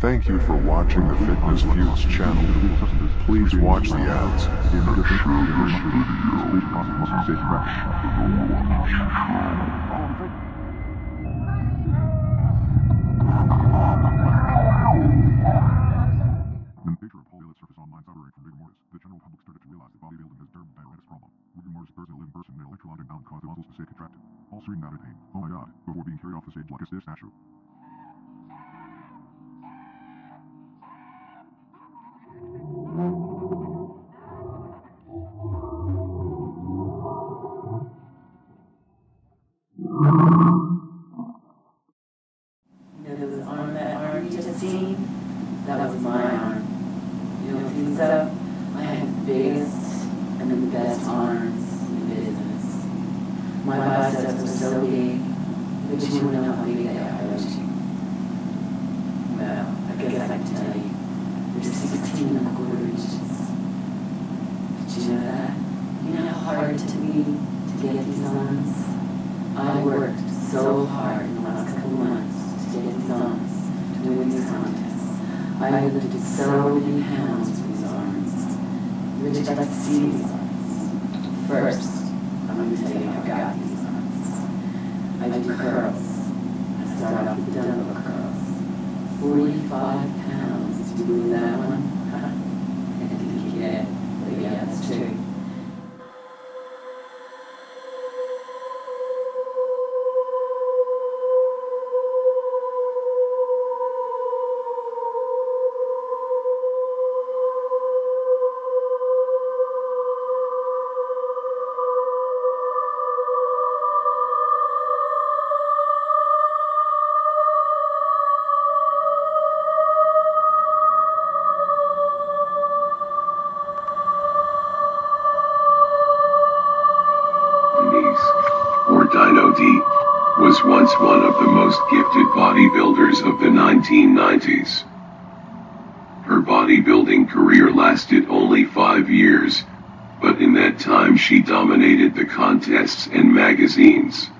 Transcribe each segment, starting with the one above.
Thank you for watching the Fitness Feuds channel. Please watch the ads. In the stay contracted. All screamed out in pain. Oh my god, before being carried off the stage like a statue. My biceps were so big, but you wouldn't know how big they? Well, I guess I can tell you, they're 16 and a quarter inches. Did you know that? You know how hard it me to get these arms? I worked so hard in the last couple months to get these arms, to win these contests. I lifted so many pounds for these arms. Would you like to see these arms? First, I'm going to tell you how I got these arms. Curls. I start off with dumbbell curls. 45 pounds to do that one. Dino D, was once one of the most gifted bodybuilders of the 1990s. Her bodybuilding career lasted only five years, but in that time she dominated the contests and magazines.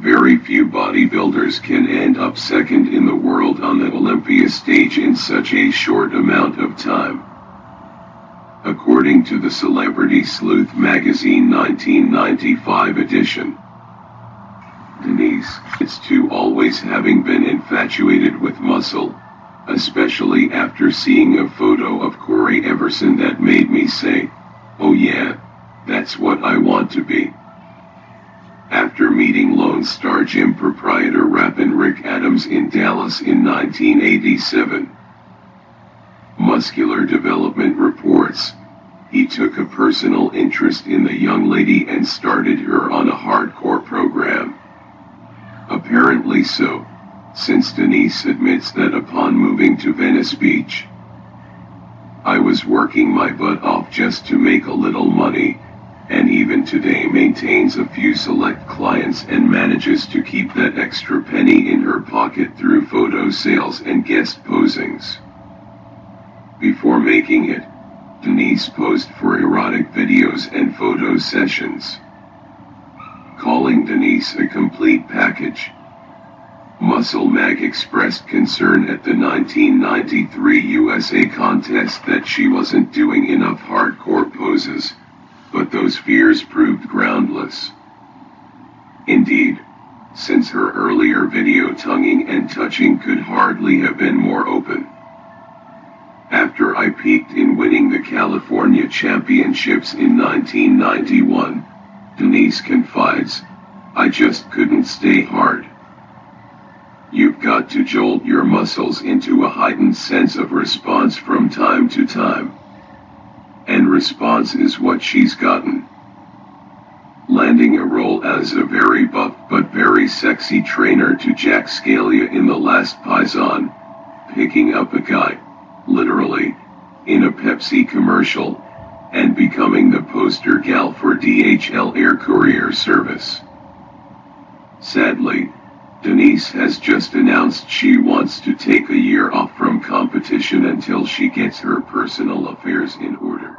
Very few bodybuilders can end up second in the world on the Olympia stage in such a short amount of time. According to the Celebrity Sleuth magazine 1995 edition. Denise is to always having been infatuated with muscle, especially after seeing a photo of Cory Everson that made me say, oh yeah, that's what I want to be. After meeting Lone Star Gym proprietor Rappin' Rick Adams in Dallas in 1987, Muscular Development reports, he took a personal interest in the young lady and started her on a hardcore program. Apparently so, since Denise admits that upon moving to Venice Beach, I was working my butt off just to make a little money, and even today maintains a few select clients and manages to keep that extra penny in her pocket through photo sales and guest posings. Before making it, Denise posed for erotic videos and photo sessions. Calling Denise a complete package. Muscle Mag expressed concern at the 1993 USA contest that she wasn't doing enough hardcore poses, but those fears proved groundless. Indeed, since her earlier video tonguing and touching could hardly have been more open. After I peaked in winning the California Championships in 1991, Denise confides, I just couldn't stay hard. You've got to jolt your muscles into a heightened sense of response from time to time. And response is what she's gotten. Landing a role as a very buff but very sexy trainer to Jack Scalia in The Last Paisan, picking up a guy, literally, in a Pepsi commercial, and becoming the poster gal for DHL Air Courier Service. Sadly, Denise has just announced she wants to take a year off from competition until she gets her personal affairs in order.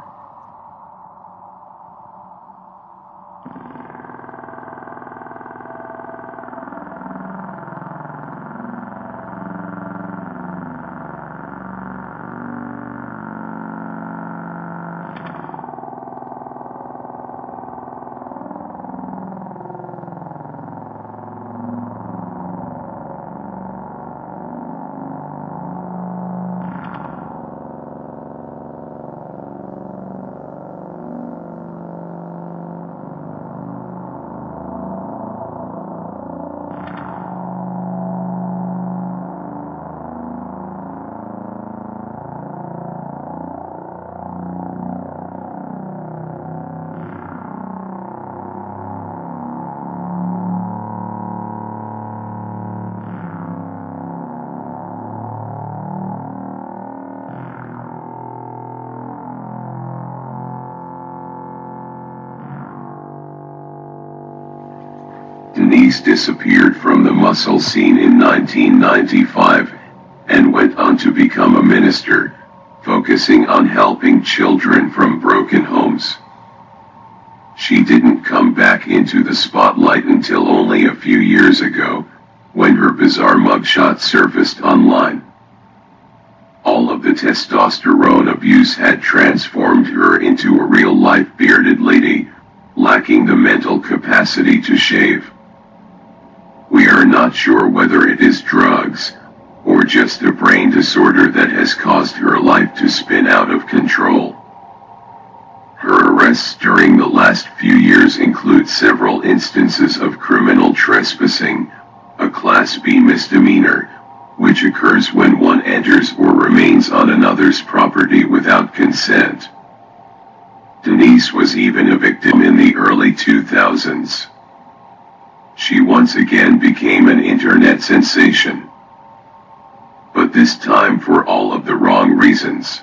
Disappeared from the muscle scene in 1995 and went on to become a minister, focusing on helping children from broken homes. She didn't come back into the spotlight until only a few years ago, when her bizarre mugshot surfaced online. All of the testosterone abuse had transformed her into a real-life bearded lady, lacking the mental capacity to shave. Not sure whether it is drugs, or just a brain disorder that has caused her life to spin out of control. Her arrests during the last few years include several instances of criminal trespassing, a Class B misdemeanor, which occurs when one enters or remains on another's property without consent. Denise was even a victim in the early 2000s. She once again became an internet sensation. But this time for all of the wrong reasons.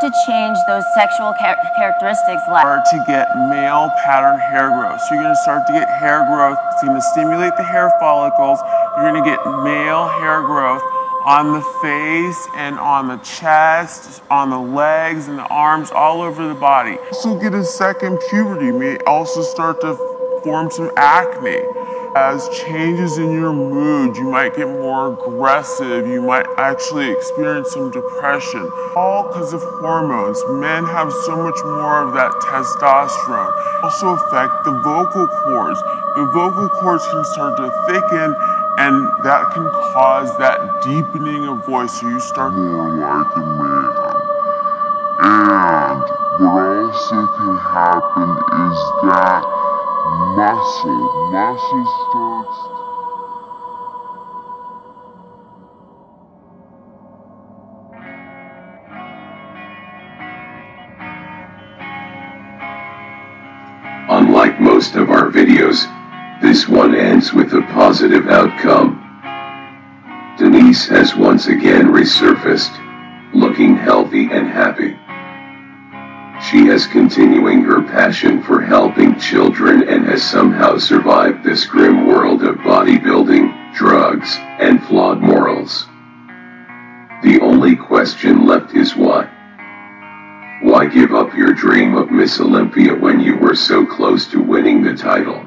To change those sexual char- characteristics like start to get male pattern hair growth. So you're going to start to get hair growth. It's going to stimulate the hair follicles. You're going to get male hair growth on the face and on the chest, on the legs and the arms, all over the body. Also get a second puberty. May also start to form some acne. As changes in your mood, you might get more aggressive, you might actually experience some depression. All because of hormones. Men have so much more of that testosterone. Also affect the vocal cords. The vocal cords can start to thicken and that can cause that deepening of voice. So you start more like a man. And what also can happen is that muscle, massive starts Unlike most of our videos, this one ends with a positive outcome. Denise has once again resurfaced, looking healthy and happy. She is continuing her passion for helping children and has somehow survived this grim world of bodybuilding, drugs, and flawed morals. The only question left is why? Why give up your dream of Miss Olympia when you were so close to winning the title?